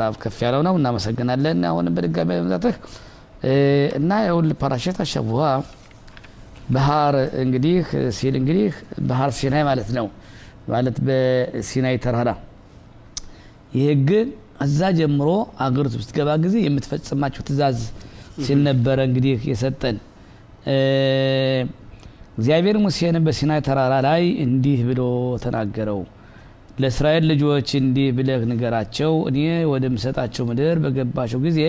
ራብ ከፍ ያለው ነው። እናመሰግናለን። አሁንም በድጋሚ በመምጣትህ እና የሁል ፓራሸት አሸቡሃ ባህር እንግዲህ ሲል እንግዲህ ባህር ሲናይ ማለት ነው ማለት በሲናይ ተራራ ይህ ግን እዛ ጀምሮ አገሪቱ ውስጥ ገባ ጊዜ የምትፈጽማቸው ትእዛዝ ሲል ነበረ እንግዲህ የሰጠን እግዚአብሔር ሙሴን በሲናይ ተራራ ላይ እንዲህ ብሎ ተናገረው ለእስራኤል ልጆች እንዲህ ብለህ ንገራቸው። እኔ ወደምሰጣቸው ምድር በገባቸው ጊዜ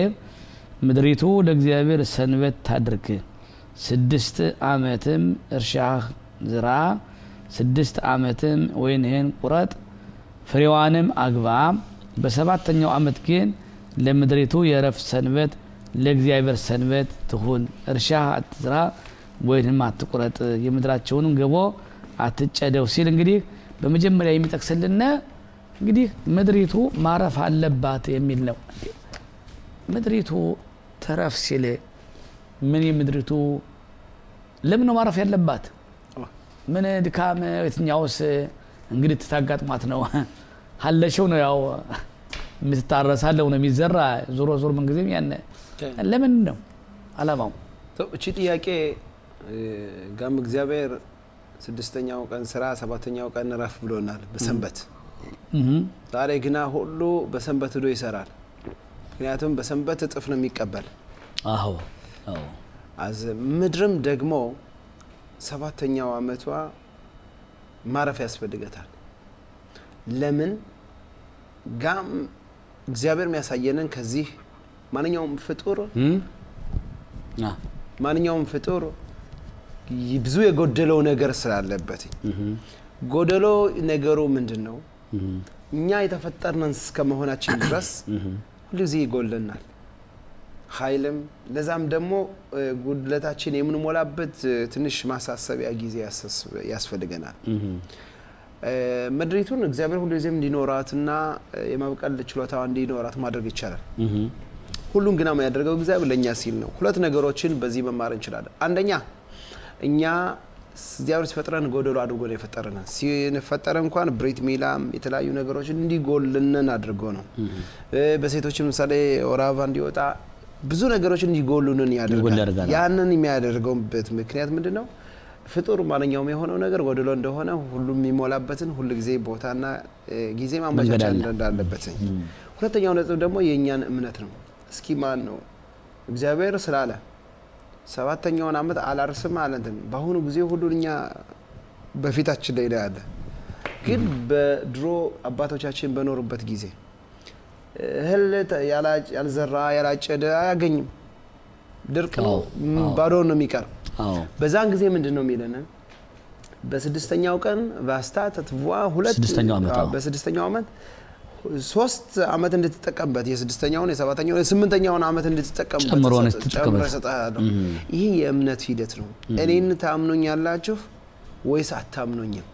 ምድሪቱ ለእግዚአብሔር ሰንበት ታድርግ። ስድስት አመትም እርሻህ ዝራ። ስድስት አመትም ወይንህን ቁረጥ ፍሬዋንም አግባ። በሰባተኛው አመት ግን ለምድሪቱ የረፍት ሰንበት ለእግዚአብሔር ሰንበት ትሁን። እርሻህ አትዝራ ወይንም አትቁረጥ። የምድራቸውንም ገቦ አትጨደው ሲል እንግዲህ በመጀመሪያ የሚጠቅስልን እንግዲህ ምድሪቱ ማረፍ አለባት የሚል ነው። ምድሪቱ ተረፍ ሲል ምን የምድሪቱ ለምን ነው ማረፍ ያለባት? ምን ድካም የትኛውስ እንግዲህ ትታጋጥማት ነው? ሀለሸው ነው ያው የምትታረሳለው ነው የሚዘራ። ዞሮ ዞሮ ምንጊዜም ያን ለምን ነው አላማው እቺ ጥያቄ ጋም እግዚአብሔር ስድስተኛው ቀን ስራ ሰባተኛው ቀን ረፍ ብሎናል በሰንበት። ዛሬ ግና ሁሉ በሰንበት ዶ ይሰራል። ምክንያቱም በሰንበት እጥፍ ነው የሚቀበል። አዎ ምድርም ደግሞ ሰባተኛው አመቷ ማረፍ ያስፈልገታል። ለምን? ጋም እግዚአብሔር የሚያሳየንን ከዚህ ማንኛውም ፍጡር ማንኛውም ፍጡር ብዙ የጎደለው ነገር ስላለበት። ጎደሎ ነገሩ ምንድን ነው እኛ የተፈጠርነን እስከ መሆናችን ድረስ ሁሉ ጊዜ ይጎልናል ኃይልም ለዛም ደግሞ ጉድለታችን የምንሞላበት ትንሽ ማሳሰቢያ ጊዜ ያስፈልገናል። ምድሪቱን እግዚአብሔር ሁሉ ጊዜም እንዲኖራትና የማብቀል ችሎታዋ እንዲኖራት ማድረግ ይቻላል። ሁሉን ግና ያደረገው እግዚአብሔር ለእኛ ሲል ነው። ሁለት ነገሮችን በዚህ መማር እንችላለን። አንደኛ እኛ እግዚአብሔር ሲፈጥረን ጎደሎ አድርጎ ነው የፈጠረን። ሲፈጠረ እንኳን ብሬት ሚላም የተለያዩ ነገሮችን እንዲጎልነን አድርጎ ነው። በሴቶች ምሳሌ ወራባ እንዲወጣ ብዙ ነገሮች እንዲጎሉንን ያደርጋል። ያንን የሚያደርገውበት ምክንያት ምንድን ነው ፍጡር ማንኛውም የሆነው ነገር ጎደሎ እንደሆነ ሁሉም የሚሞላበትን ሁሉ ጊዜ ቦታና ጊዜ ማመቻቻ እንዳለበት። ሁለተኛው ነጥብ ደግሞ የእኛን እምነት ነው። እስኪ ማን ነው? እግዚአብሔር ስላለ ሰባተኛውን አመት አላርስም አለንትን በአሁኑ ጊዜ ሁሉን እኛ በፊታችን ላይ ያለ። ግን በድሮ አባቶቻችን በኖሩበት ጊዜ እህል ያልዘራ ያላጨደ አያገኝም። ድርቅ ነው ባዶ ነው የሚቀር በዛን ጊዜ ምንድን ነው የሚለን? በስድስተኛው ቀን ቫስታ ተትዋ ሁለት በስድስተኛው ዓመት ሶስት አመት እንድትጠቀምበት የስድስተኛውን የሰባተኛውን የስምንተኛውን አመት እንድትጠቀምበት ጨምረ ይህ የእምነት ሂደት ነው። እኔን ታምኖኛላችሁ ወይስ አታምኖኝም